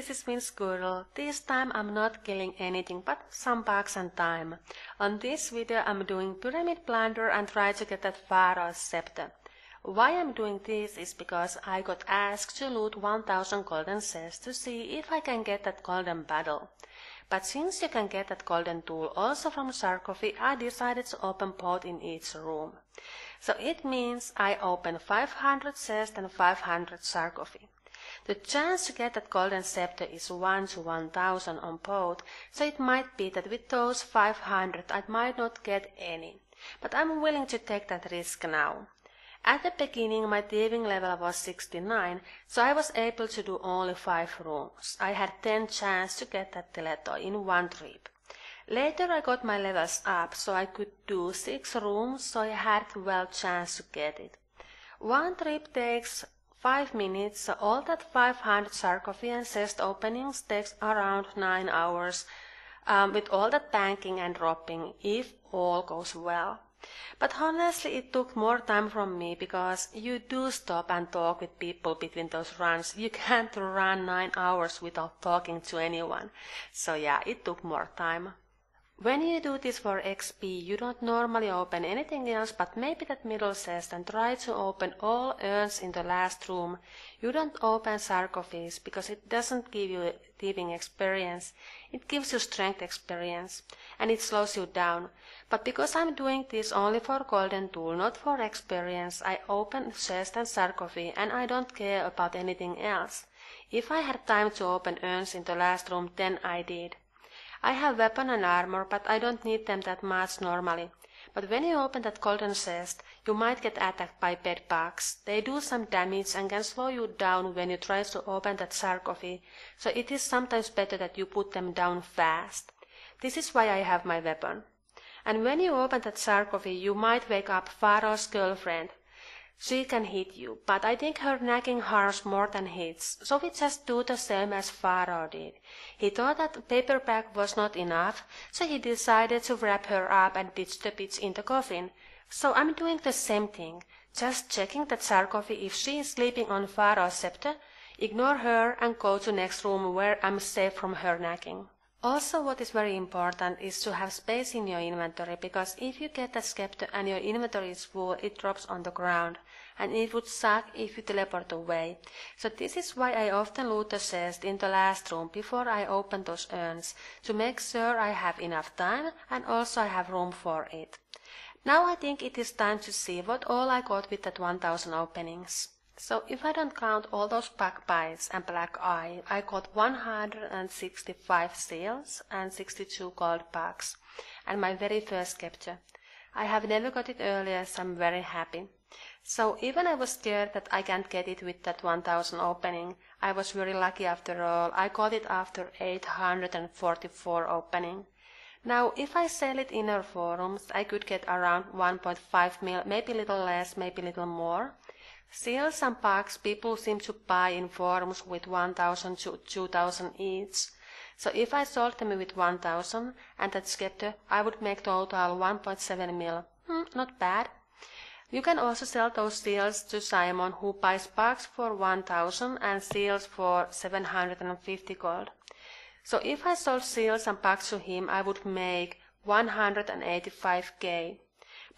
this is Miss Squirrel. This time I'm not killing anything but some bugs and time. On this video I'm doing Pyramid plunder and try to get that Pharaoh's Scepter. Why I'm doing this is because I got asked to loot 1000 golden cells to see if I can get that golden battle. But since you can get that golden tool also from sarcophagus, I decided to open both in each room. So it means I open 500 cells and 500 sarcophagus. The chance to get that golden scepter is 1 to 1000 on both, so it might be that with those 500 I might not get any. But I'm willing to take that risk now. At the beginning my thieving level was 69, so I was able to do only 5 rooms. I had 10 chance to get that Teletoi in one trip. Later I got my levels up, so I could do 6 rooms, so I had 12 chance to get it. One trip takes Five minutes, all that 500 sarcophagus and chest openings takes around 9 hours, um, with all that banking and dropping, if all goes well. But honestly, it took more time from me because you do stop and talk with people between those runs. You can't run 9 hours without talking to anyone. So yeah, it took more time. When you do this for XP, you don't normally open anything else but maybe that middle chest and try to open all urns in the last room. You don't open sarcophagus because it doesn't give you thieving experience. It gives you strength experience and it slows you down. But because I'm doing this only for golden tool, not for experience, I open chest and sarcophagus and I don't care about anything else. If I had time to open urns in the last room, then I did. I have weapon and armor, but I don't need them that much normally. But when you open that golden chest, you might get attacked by bedbugs. They do some damage and can slow you down when you try to open that sarcophagus, so it is sometimes better that you put them down fast. This is why I have my weapon. And when you open that sarcophagus, you might wake up Pharaoh's girlfriend. She can hit you, but I think her nagging hurts more than hits, so we just do the same as Pharaoh did. He thought that the paperback was not enough, so he decided to wrap her up and pitch the bits in the coffin. So I'm doing the same thing, just checking that sarcophagus if she is sleeping on Pharaoh's scepter, ignore her and go to next room where I'm safe from her nagging. Also what is very important is to have space in your inventory because if you get a scepter and your inventory is full it drops on the ground and it would suck if you teleport away. So this is why I often loot the chest in the last room before I open those urns to make sure I have enough time and also I have room for it. Now I think it is time to see what all I got with that 1000 openings. So if I don't count all those bug bites and black eye, I got 165 seals and 62 gold bugs, and my very first capture. I have never got it earlier, so I'm very happy. So even I was scared that I can't get it with that 1000 opening, I was very lucky after all. I got it after 844 opening. Now, if I sell it in our forums, I could get around 1.5 mil, maybe a little less, maybe a little more. Seals and packs people seem to buy in forums with 1000 to 2000 each. So if I sold them with 1000 and that scepter, I would make total 1.7 mil. Hmm, not bad. You can also sell those seals to Simon who buys packs for 1000 and seals for 750 gold. So if I sold seals and packs to him, I would make 185k.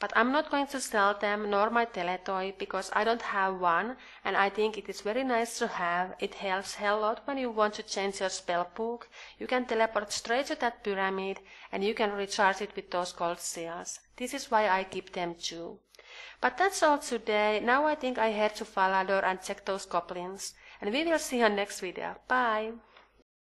But I'm not going to sell them nor my Teletoy because I don't have one and I think it is very nice to have. It helps a lot when you want to change your spell book. You can teleport straight to that pyramid and you can recharge it with those gold seals. This is why I keep them too. But that's all today. Now I think I head to Falador and check those goblins. And we will see you next video. Bye!